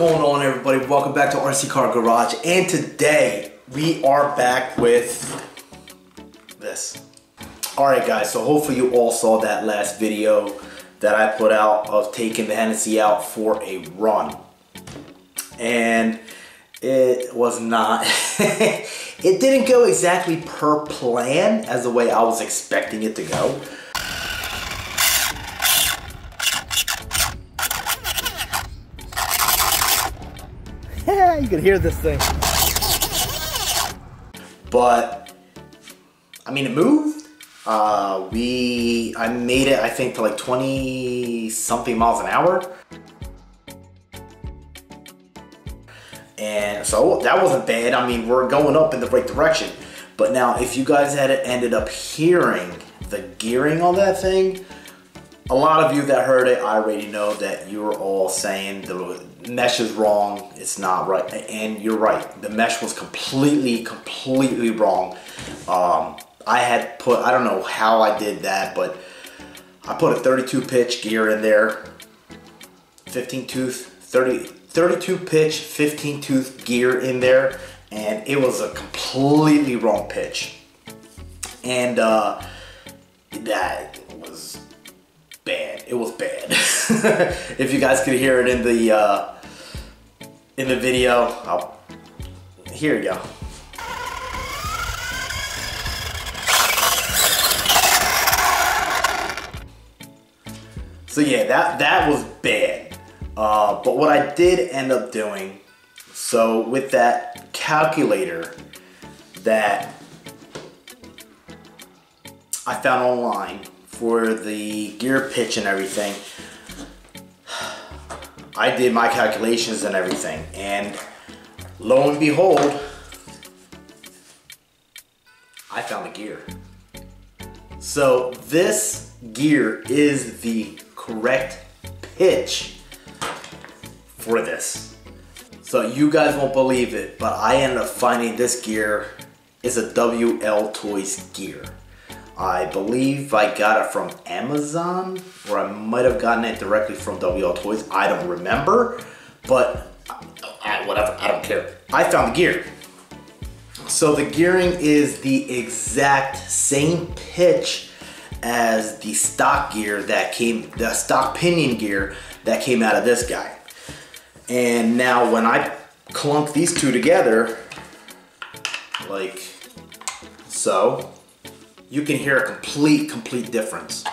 going on everybody? Welcome back to RC Car Garage and today we are back with this. Alright guys, so hopefully you all saw that last video that I put out of taking the Hennessey out for a run. And it was not, it didn't go exactly per plan as the way I was expecting it to go. Yeah, you can hear this thing. But, I mean, it moved. Uh, we, I made it, I think, to like 20 something miles an hour. And so that wasn't bad. I mean, we're going up in the right direction. But now, if you guys had ended up hearing the gearing on that thing, a lot of you that heard it, I already know that you were all saying the mesh is wrong, it's not right. And you're right, the mesh was completely, completely wrong. Um, I had put, I don't know how I did that, but I put a 32 pitch gear in there, 15 tooth, 30, 32 pitch, 15 tooth gear in there, and it was a completely wrong pitch. And uh, that was bad. It was bad. if you guys could hear it in the uh, in the video, I'll, here we go. So yeah, that that was bad. Uh, but what I did end up doing, so with that calculator that I found online for the gear pitch and everything, I did my calculations and everything. And lo and behold, I found the gear. So this gear is the correct pitch for this. So you guys won't believe it, but I ended up finding this gear is a WL Toys gear. I believe I got it from Amazon, or I might have gotten it directly from WL Toys. I don't remember, but I, whatever, I don't care. I found the gear. So the gearing is the exact same pitch as the stock gear that came, the stock pinion gear that came out of this guy. And now when I clunk these two together, like so, you can hear a complete, complete difference.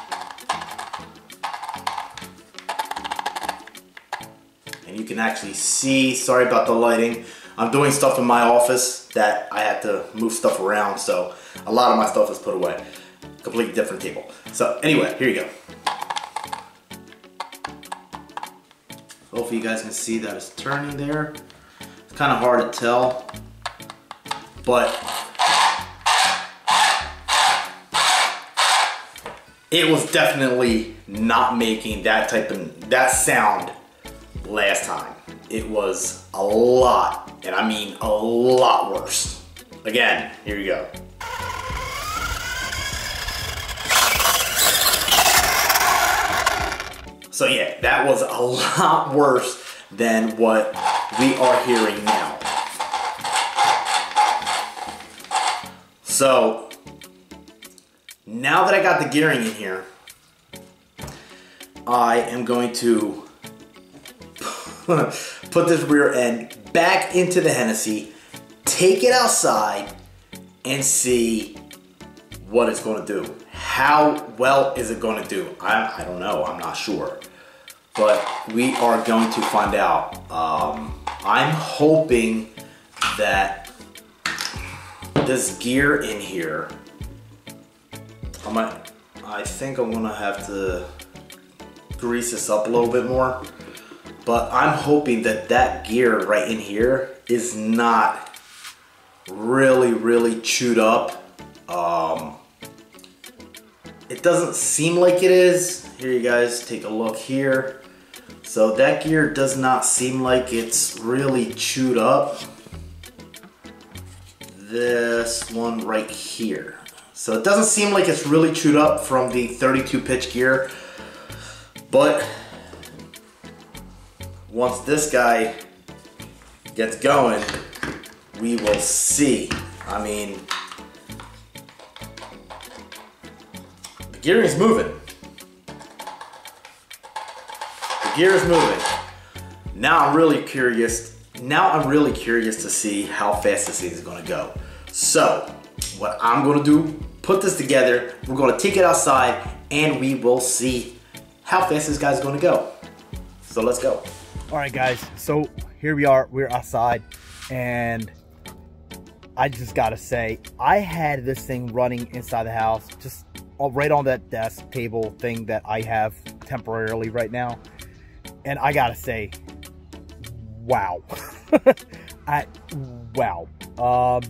And you can actually see, sorry about the lighting, I'm doing stuff in my office that I have to move stuff around, so a lot of my stuff is put away. Completely different table. So anyway, here you go. Hopefully you guys can see that it's turning there. It's kind of hard to tell, but it was definitely not making that type of that sound last time. It was a lot, and I mean a lot worse. Again, here you go. So yeah, that was a lot worse than what we are hearing now. So now that I got the gearing in here, I am going to put this rear end back into the Hennessey, take it outside, and see what it's going to do. How well is it going to do? I, I don't know. I'm not sure. But we are going to find out. Um, I'm hoping that this gear in here, I might, I think I'm gonna have to grease this up a little bit more. But I'm hoping that that gear right in here is not really, really chewed up. Um, it doesn't seem like it is. Here you guys take a look here. So that gear does not seem like it's really chewed up. This one right here. So it doesn't seem like it's really chewed up from the 32 pitch gear. But once this guy gets going, we will see. I mean, the gear is moving. The gear is moving. Now I'm really curious. Now I'm really curious to see how fast this thing is gonna go. So, what I'm gonna do, put this together, we're gonna take it outside, and we will see how fast this guy's gonna go. So let's go. All right, guys. So here we are. We're outside, and I just gotta say, I had this thing running inside the house, just right on that desk table thing that I have temporarily right now. And I gotta say, wow. I, wow. Um,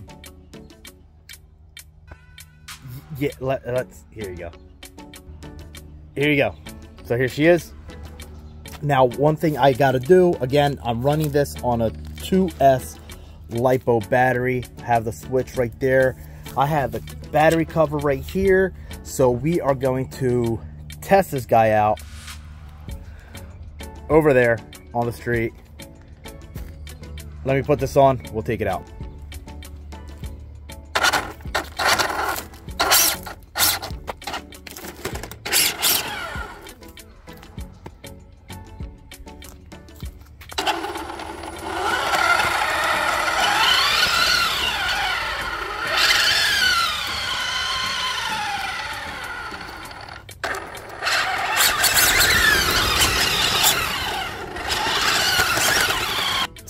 yeah, let, let's, here you go. Here you go. So here she is. Now, one thing I gotta do, again, I'm running this on a 2S LiPo battery. Have the switch right there. I have the battery cover right here. So we are going to test this guy out over there on the street. Let me put this on, we'll take it out.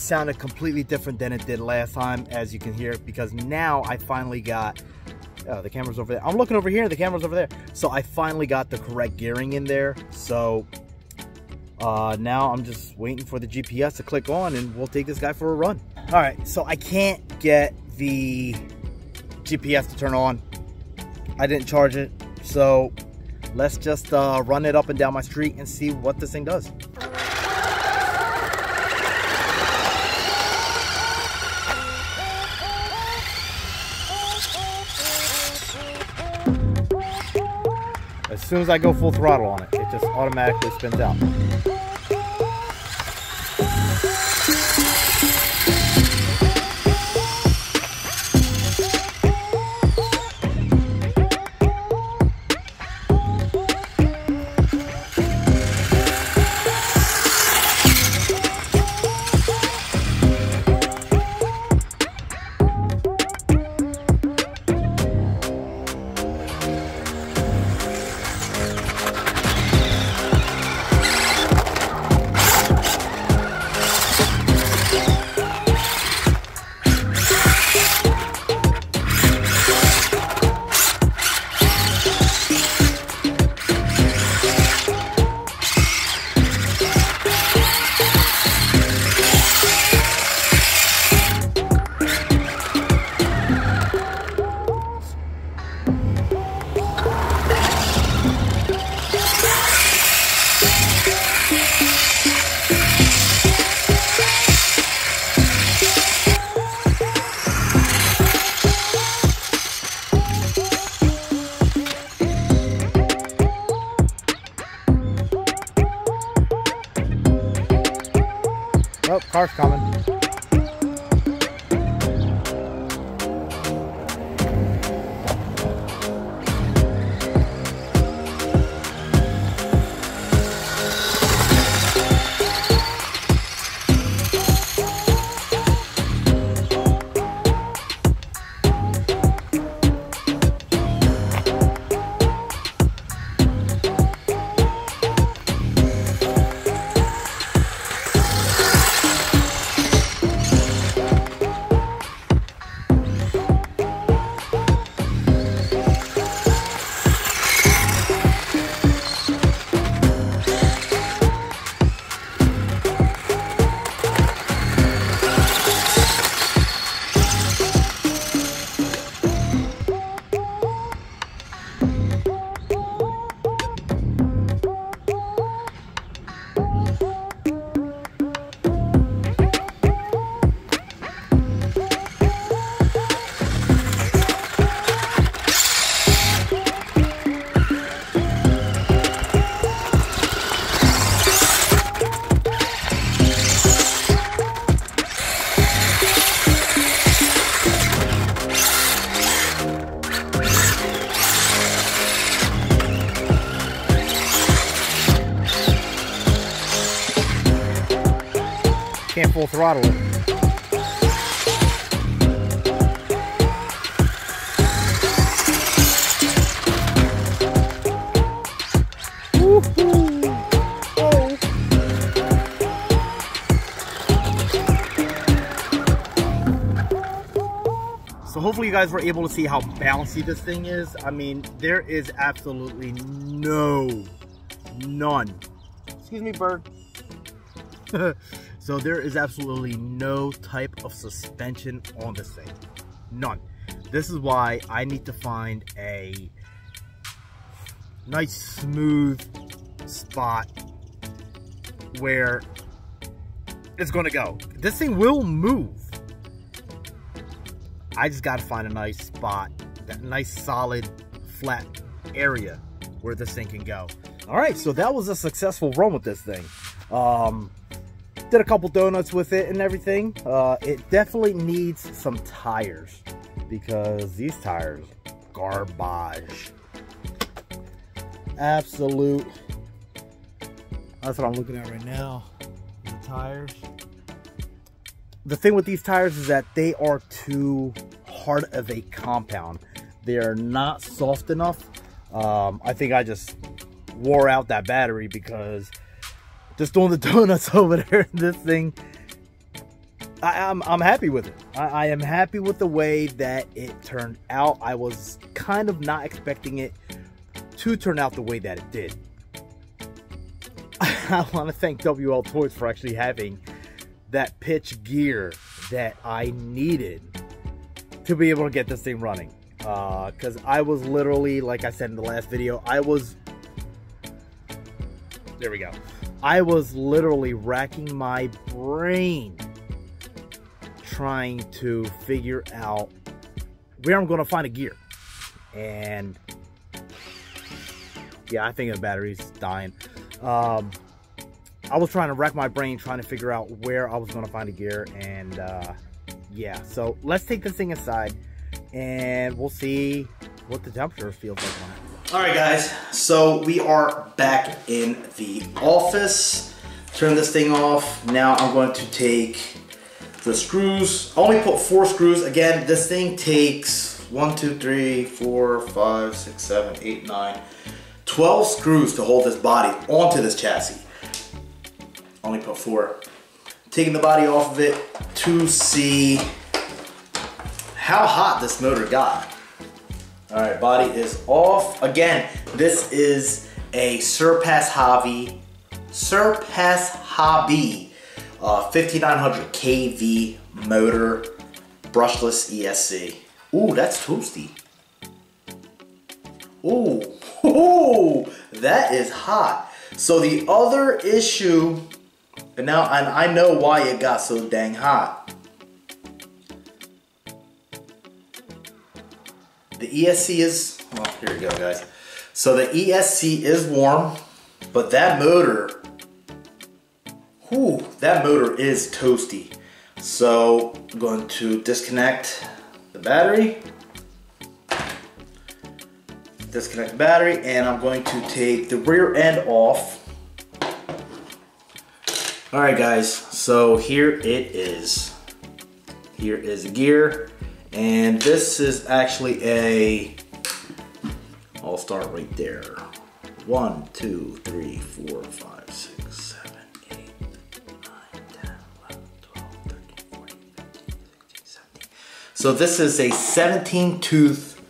Sounded completely different than it did last time, as you can hear, because now I finally got, oh, the camera's over there. I'm looking over here, the camera's over there. So I finally got the correct gearing in there. So uh, now I'm just waiting for the GPS to click on and we'll take this guy for a run. All right, so I can't get the GPS to turn on. I didn't charge it. So let's just uh, run it up and down my street and see what this thing does. As soon as I go full throttle on it, it just automatically spins out. Oh, car's coming. Throttle it. So hopefully you guys were able to see how bouncy this thing is. I mean, there is absolutely no, none. Excuse me, bird. so there is absolutely no type of suspension on this thing. None. This is why I need to find a nice smooth spot where it's gonna go. This thing will move. I just gotta find a nice spot, that nice solid flat area where this thing can go. All right, so that was a successful run with this thing. Um, did a couple donuts with it and everything. Uh, it definitely needs some tires because these tires, garbage. Absolute. That's what I'm looking at right now. The tires. The thing with these tires is that they are too hard of a compound. They are not soft enough. Um, I think I just wore out that battery because just doing the donuts over there, this thing, I, am I'm, I'm happy with it. I, I am happy with the way that it turned out. I was kind of not expecting it to turn out the way that it did. I want to thank WL Toys for actually having that pitch gear that I needed to be able to get this thing running. Because uh, I was literally, like I said in the last video, I was. There we go. I was literally racking my brain trying to figure out where I'm going to find a gear. And yeah, I think the battery's dying. Um, I was trying to rack my brain trying to figure out where I was going to find a gear. And uh, yeah, so let's take this thing aside and we'll see what the temperature feels like. All right, guys, so we are back in the office. Turn this thing off. Now I'm going to take the screws. I only put four screws. Again, this thing takes one, two, three, four, five, six, seven, eight, nine, 12 screws to hold this body onto this chassis. Only put four. Taking the body off of it to see how hot this motor got. All right, body is off. Again, this is a Surpass Hobby, Surpass Hobby uh, 5900 kV motor, brushless ESC. Ooh, that's toasty. Ooh, ooh, that is hot. So the other issue, and now and I know why it got so dang hot. The ESC is, well, here we go, guys. So the ESC is warm, but that motor, whew, that motor is toasty. So I'm going to disconnect the battery, disconnect the battery, and I'm going to take the rear end off. All right, guys, so here it is. Here is the gear. And this is actually a, I'll start right there. One, two, three, four, five, six, seven, eight, nine, 10, 11, 12, 13, 14, 15, 16, 17. So this is a 17 tooth,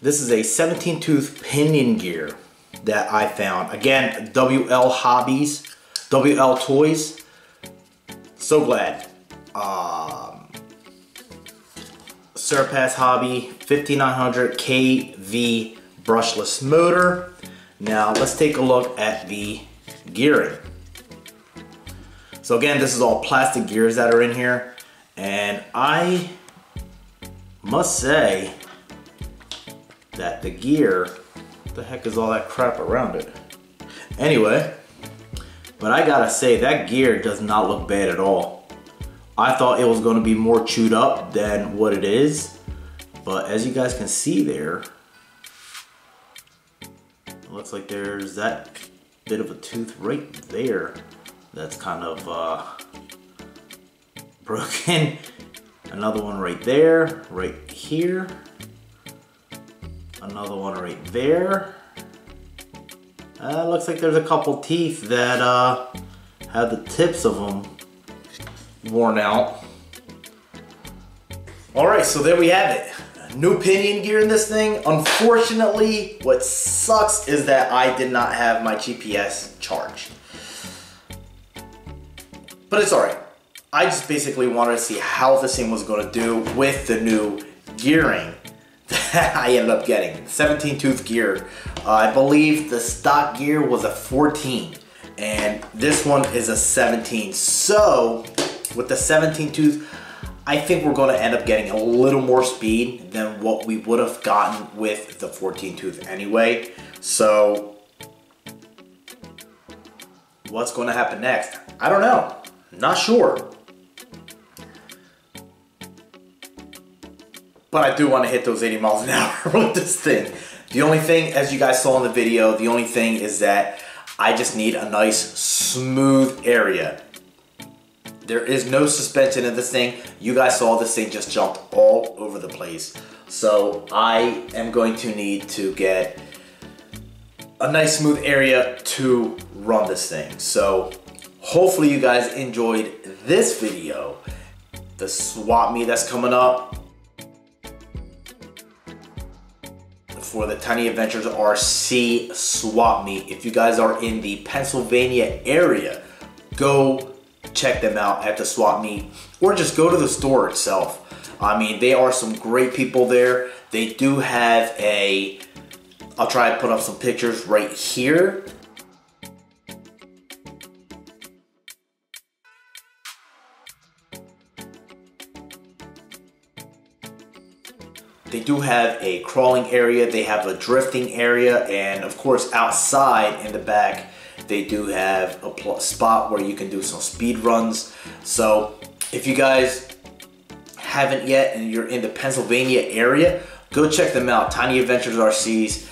this is a 17 tooth pinion gear that I found. Again, WL Hobbies, WL Toys. So glad. Um, Surpass Hobby 5900 kV brushless motor. Now let's take a look at the gearing. So again, this is all plastic gears that are in here. And I must say that the gear, the heck is all that crap around it? Anyway, but I gotta say that gear does not look bad at all. I thought it was going to be more chewed up than what it is. But as you guys can see there, looks like there's that bit of a tooth right there that's kind of uh, broken. Another one right there, right here. Another one right there. Uh, looks like there's a couple teeth that uh, have the tips of them worn out. All right, so there we have it. New pinion gear in this thing. Unfortunately, what sucks is that I did not have my GPS charged. But it's all right. I just basically wanted to see how this thing was gonna do with the new gearing that I ended up getting. 17 tooth gear. Uh, I believe the stock gear was a 14 and this one is a 17. So with the 17 tooth, I think we're gonna end up getting a little more speed than what we would have gotten with the 14 tooth anyway. So what's gonna happen next? I don't know, not sure. but I do want to hit those 80 miles an hour with this thing. The only thing, as you guys saw in the video, the only thing is that I just need a nice smooth area. There is no suspension in this thing. You guys saw this thing just jumped all over the place. So I am going to need to get a nice smooth area to run this thing. So hopefully you guys enjoyed this video. The swap meet that's coming up, for the Tiny Adventures RC swap meet. If you guys are in the Pennsylvania area, go check them out at the swap meet or just go to the store itself. I mean, they are some great people there. They do have a, I'll try to put up some pictures right here. They do have a crawling area, they have a drifting area, and of course outside in the back, they do have a spot where you can do some speed runs. So if you guys haven't yet and you're in the Pennsylvania area, go check them out. Tiny Adventures RCs,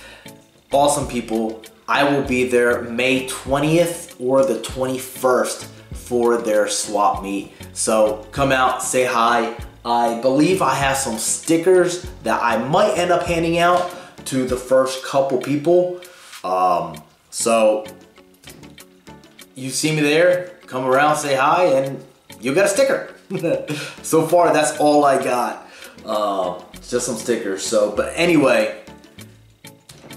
awesome people. I will be there May 20th or the 21st for their swap meet. So come out, say hi. I believe I have some stickers that I might end up handing out to the first couple people. Um, so you see me there, come around, say hi, and you got a sticker. so far, that's all I got. Uh, just some stickers. So, but anyway,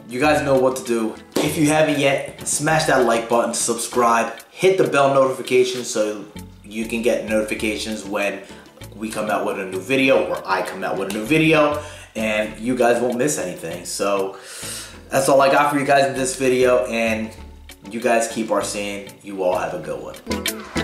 you guys know what to do. If you haven't yet, smash that like button, subscribe, hit the bell notification so you can get notifications when we come out with a new video or I come out with a new video and you guys won't miss anything. So that's all I got for you guys in this video and you guys keep RCing. You all have a good one.